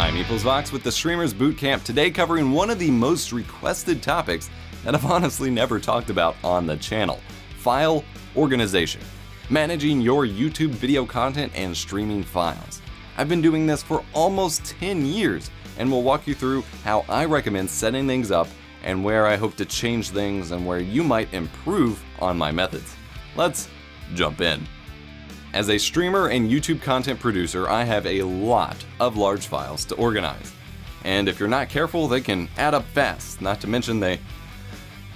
I'm EposVox with the Streamers Bootcamp, today covering one of the most requested topics that I've honestly never talked about on the channel file organization. Managing your YouTube video content and streaming files. I've been doing this for almost 10 years and will walk you through how I recommend setting things up and where I hope to change things and where you might improve on my methods. Let's jump in. As a streamer and YouTube content producer, I have a lot of large files to organize. And if you're not careful, they can add up fast, not to mention they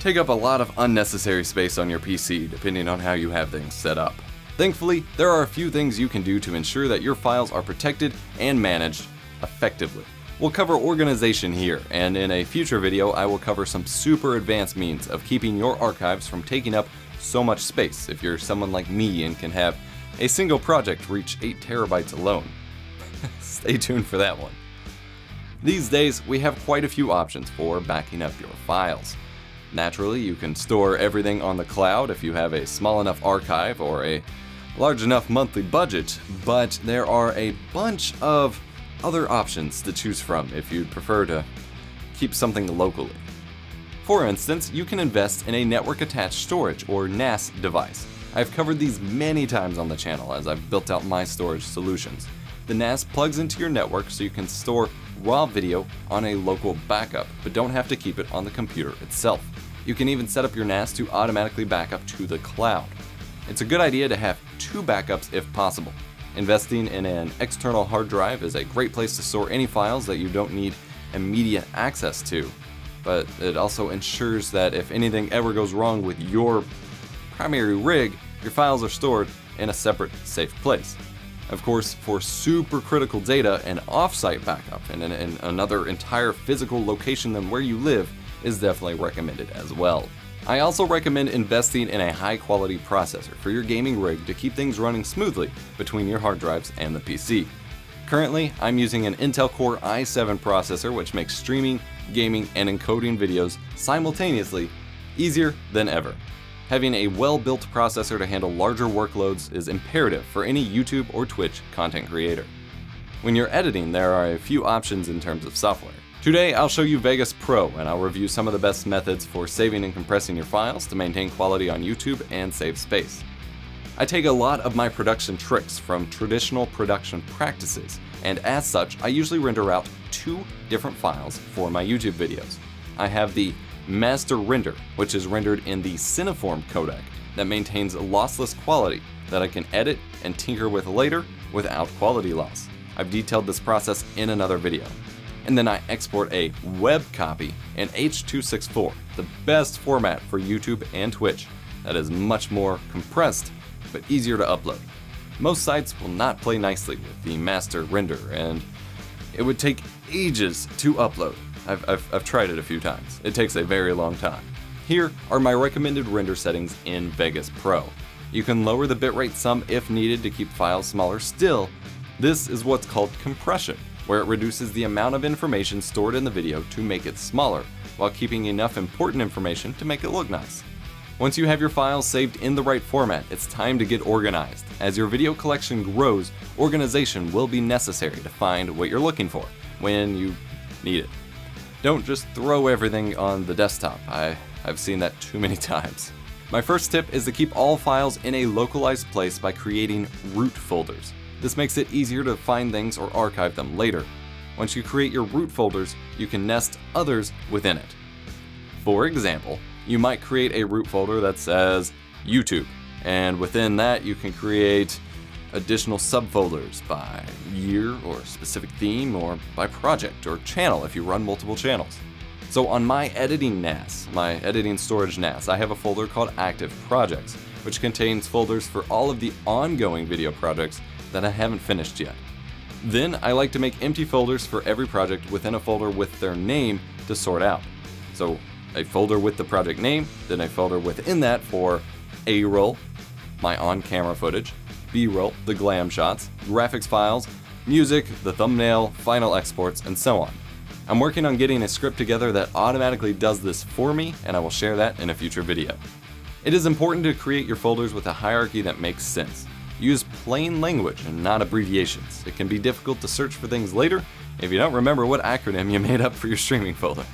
take up a lot of unnecessary space on your PC, depending on how you have things set up. Thankfully, there are a few things you can do to ensure that your files are protected and managed effectively. We'll cover organization here, and in a future video I will cover some super advanced means of keeping your archives from taking up so much space if you're someone like me and can have a single project reach 8 terabytes alone. Stay tuned for that one. These days, we have quite a few options for backing up your files. Naturally, you can store everything on the cloud if you have a small enough archive or a large enough monthly budget, but there are a bunch of other options to choose from if you'd prefer to keep something locally. For instance, you can invest in a network attached storage or NAS device. I've covered these many times on the channel as I've built out my storage solutions. The NAS plugs into your network so you can store raw video on a local backup, but don't have to keep it on the computer itself. You can even set up your NAS to automatically back up to the cloud. It's a good idea to have two backups if possible. Investing in an external hard drive is a great place to store any files that you don't need immediate access to, but it also ensures that if anything ever goes wrong with your primary rig, your files are stored in a separate, safe place. Of course, for super critical data, an offsite backup in, in another entire physical location than where you live is definitely recommended as well. I also recommend investing in a high quality processor for your gaming rig to keep things running smoothly between your hard drives and the PC. Currently, I'm using an Intel Core i7 processor which makes streaming, gaming, and encoding videos simultaneously easier than ever. Having a well-built processor to handle larger workloads is imperative for any YouTube or Twitch content creator. When you're editing, there are a few options in terms of software. Today, I'll show you Vegas Pro, and I'll review some of the best methods for saving and compressing your files to maintain quality on YouTube and save space. I take a lot of my production tricks from traditional production practices, and as such, I usually render out two different files for my YouTube videos. I have the Master Render, which is rendered in the Cineform codec that maintains lossless quality that I can edit and tinker with later without quality loss. I've detailed this process in another video. And then I export a web copy in H.264, the best format for YouTube and Twitch that is much more compressed but easier to upload. Most sites will not play nicely with the master render and it would take ages to upload I've, I've, I've tried it a few times. It takes a very long time. Here are my recommended render settings in Vegas Pro. You can lower the bitrate some if needed to keep files smaller still. This is what's called compression, where it reduces the amount of information stored in the video to make it smaller, while keeping enough important information to make it look nice. Once you have your files saved in the right format, it's time to get organized. As your video collection grows, organization will be necessary to find what you're looking for when you need it. Don't just throw everything on the desktop. I, I've seen that too many times. My first tip is to keep all files in a localized place by creating root folders. This makes it easier to find things or archive them later. Once you create your root folders, you can nest others within it. For example, you might create a root folder that says YouTube, and within that you can create additional subfolders by year or specific theme or by project or channel if you run multiple channels. So on my editing NAS, my editing storage NAS, I have a folder called Active Projects, which contains folders for all of the ongoing video projects that I haven't finished yet. Then I like to make empty folders for every project within a folder with their name to sort out. So a folder with the project name, then a folder within that for A-roll, my on-camera footage, B-roll, the glam shots, graphics files, music, the thumbnail, final exports, and so on. I'm working on getting a script together that automatically does this for me, and I will share that in a future video. It is important to create your folders with a hierarchy that makes sense. Use plain language and not abbreviations. It can be difficult to search for things later, if you don't remember what acronym you made up for your streaming folder.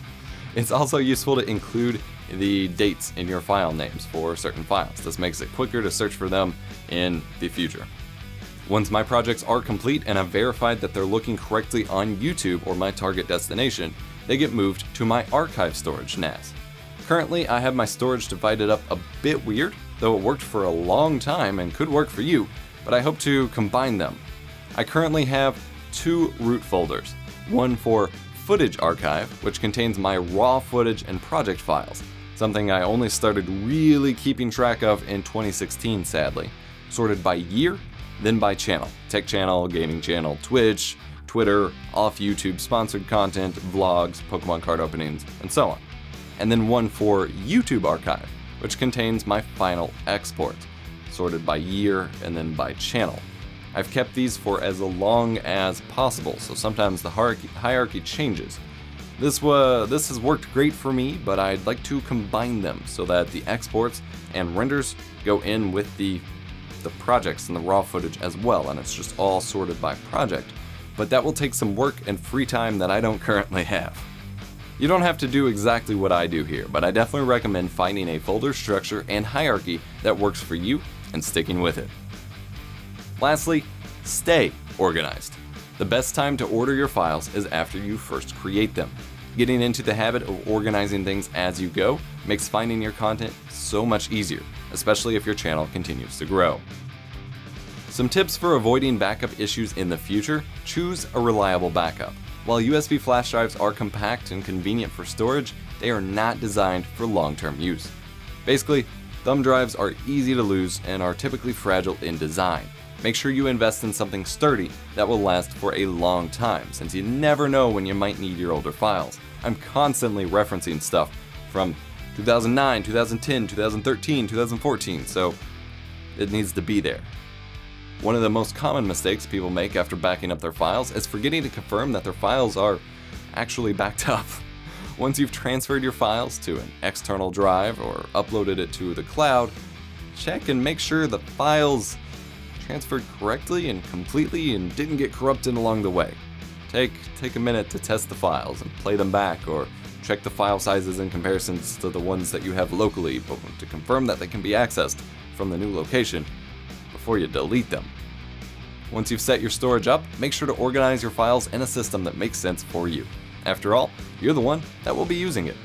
It's also useful to include the dates in your file names for certain files. This makes it quicker to search for them in the future. Once my projects are complete and I've verified that they're looking correctly on YouTube or my target destination, they get moved to my archive storage NAS. Currently, I have my storage divided up a bit weird, though it worked for a long time and could work for you, but I hope to combine them. I currently have two root folders, one for Footage Archive, which contains my raw footage and project files, something I only started really keeping track of in 2016 sadly, sorted by year, then by channel, tech channel, gaming channel, Twitch, Twitter, off YouTube sponsored content, vlogs, Pokemon card openings, and so on. And then one for YouTube Archive, which contains my final export, sorted by year and then by channel. I've kept these for as long as possible, so sometimes the hierarchy changes, this, was, this has worked great for me, but I'd like to combine them so that the exports and renders go in with the, the projects and the raw footage as well, and it's just all sorted by project. But that will take some work and free time that I don't currently have. You don't have to do exactly what I do here, but I definitely recommend finding a folder structure and hierarchy that works for you and sticking with it. Lastly, stay organized. The best time to order your files is after you first create them. Getting into the habit of organizing things as you go makes finding your content so much easier, especially if your channel continues to grow. Some tips for avoiding backup issues in the future choose a reliable backup. While USB flash drives are compact and convenient for storage, they are not designed for long term use. Basically, thumb drives are easy to lose and are typically fragile in design. Make sure you invest in something sturdy that will last for a long time, since you never know when you might need your older files. I'm constantly referencing stuff from 2009, 2010, 2013, 2014, so it needs to be there. One of the most common mistakes people make after backing up their files is forgetting to confirm that their files are actually backed up. Once you've transferred your files to an external drive or uploaded it to the cloud, check and make sure the files transferred correctly and completely and didn't get corrupted along the way. Take, take a minute to test the files and play them back or check the file sizes in comparisons to the ones that you have locally but to confirm that they can be accessed from the new location before you delete them. Once you've set your storage up, make sure to organize your files in a system that makes sense for you. After all, you're the one that will be using it.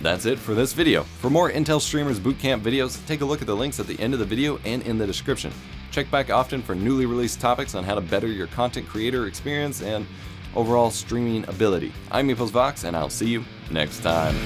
That's it for this video. For more Intel Streamers Bootcamp videos, take a look at the links at the end of the video and in the description. Check back often for newly released topics on how to better your content creator experience and overall streaming ability. I'm EposVox, and I'll see you next time.